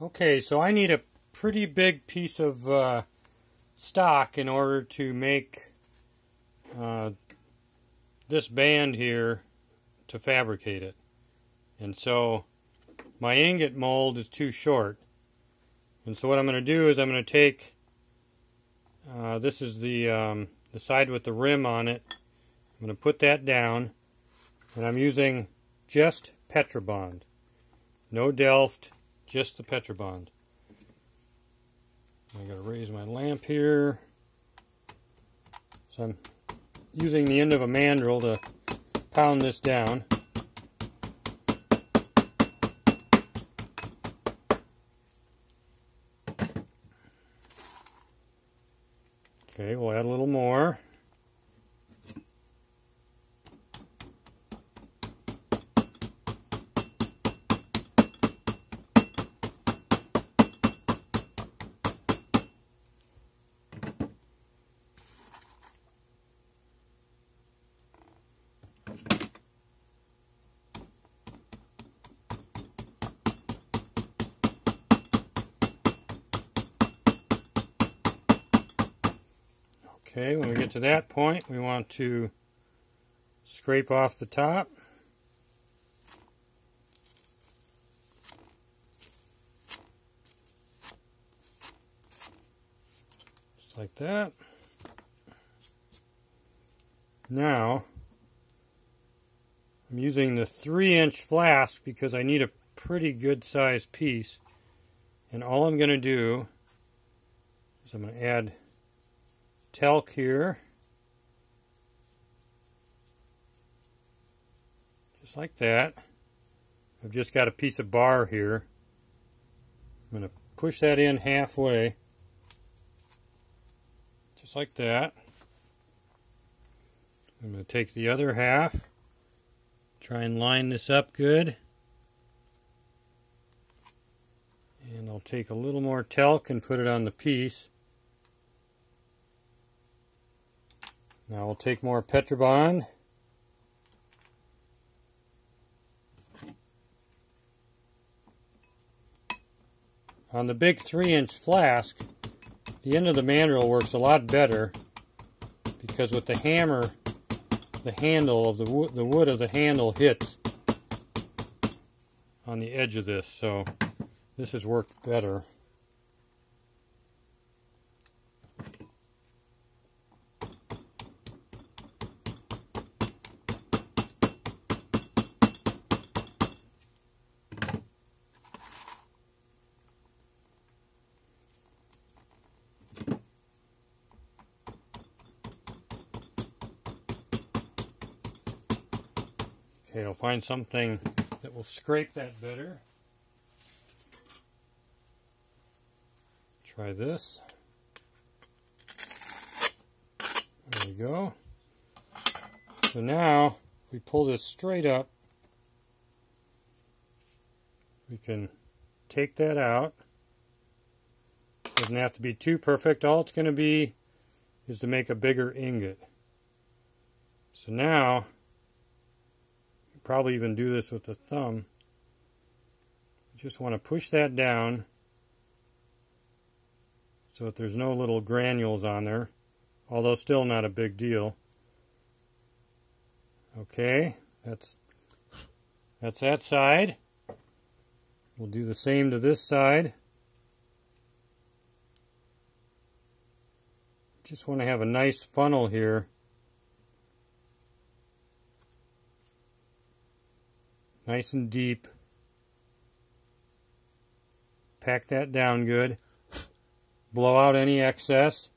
Okay, so I need a pretty big piece of uh, stock in order to make uh, this band here to fabricate it. And so my ingot mold is too short. And so what I'm going to do is I'm going to take, uh, this is the, um, the side with the rim on it. I'm going to put that down. And I'm using just Petrobond. No Delft, just the Petrobond. I gotta raise my lamp here. So I'm using the end of a mandrel to pound this down. Okay, we'll add a little more. Okay, when we get to that point, we want to scrape off the top. Just like that. Now, I'm using the 3 inch flask because I need a pretty good sized piece. And all I'm going to do is I'm going to add talc here. Just like that. I've just got a piece of bar here. I'm going to push that in halfway. Just like that. I'm going to take the other half. Try and line this up good. And I'll take a little more talc and put it on the piece. Now we'll take more Petrobond. On the big 3 inch flask, the end of the mandrel works a lot better because with the hammer, the handle of the wood, the wood of the handle hits on the edge of this, so this has worked better. Okay, I'll find something that will scrape that better. Try this. There we go. So now, we pull this straight up. We can take that out. Doesn't have to be too perfect. All it's going to be is to make a bigger ingot. So now, probably even do this with the thumb. Just want to push that down so that there's no little granules on there, although still not a big deal. Okay, that's that's that side. We'll do the same to this side. Just want to have a nice funnel here. Nice and deep. Pack that down good. Blow out any excess.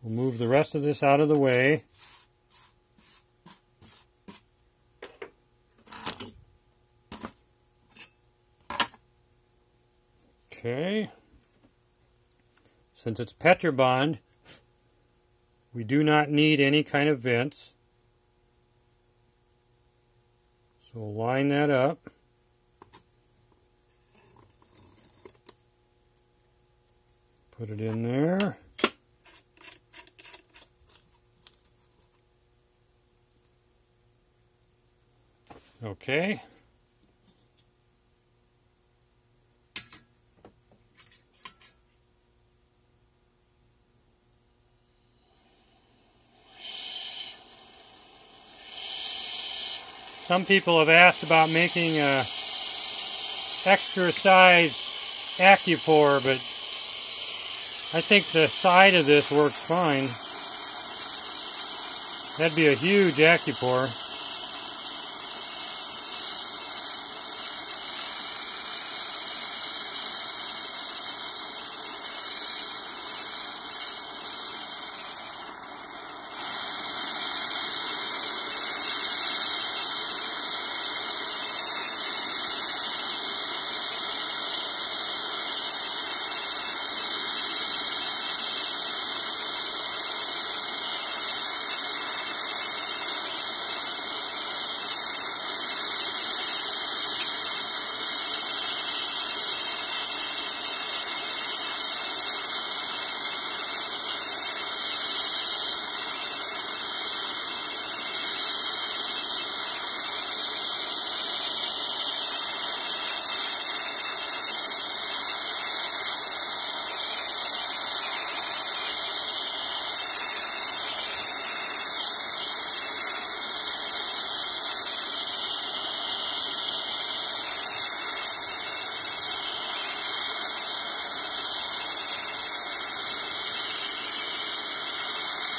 We'll move the rest of this out of the way. Okay. Since it's Petrobond, we do not need any kind of vents. So line that up. Put it in there. Okay. Some people have asked about making a extra size Acupore, but I think the side of this works fine. That'd be a huge Accupore.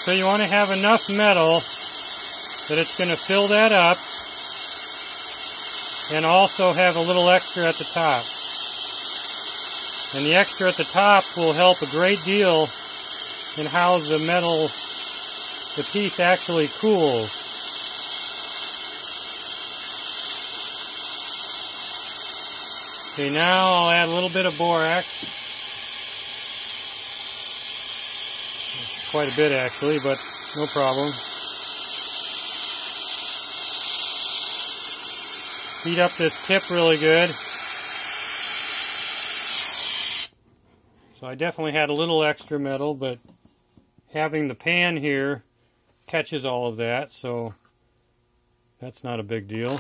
So you want to have enough metal that it's going to fill that up and also have a little extra at the top. And the extra at the top will help a great deal in how the metal, the piece actually cools. Okay, now I'll add a little bit of borax. Quite a bit actually, but no problem. Heat up this tip really good. So I definitely had a little extra metal, but having the pan here catches all of that, so that's not a big deal.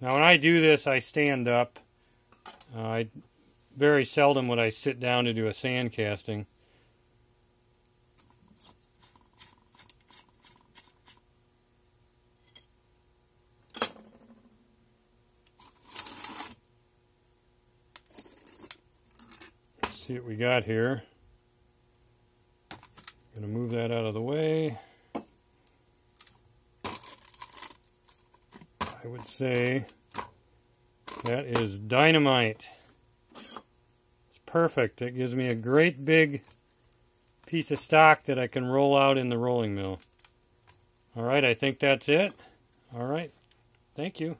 Now when I do this, I stand up. Uh, I very seldom would I sit down to do a sand casting. Let's see what we got here. Going to move that out of the way. I would say that is dynamite perfect. It gives me a great big piece of stock that I can roll out in the rolling mill. All right, I think that's it. All right, thank you.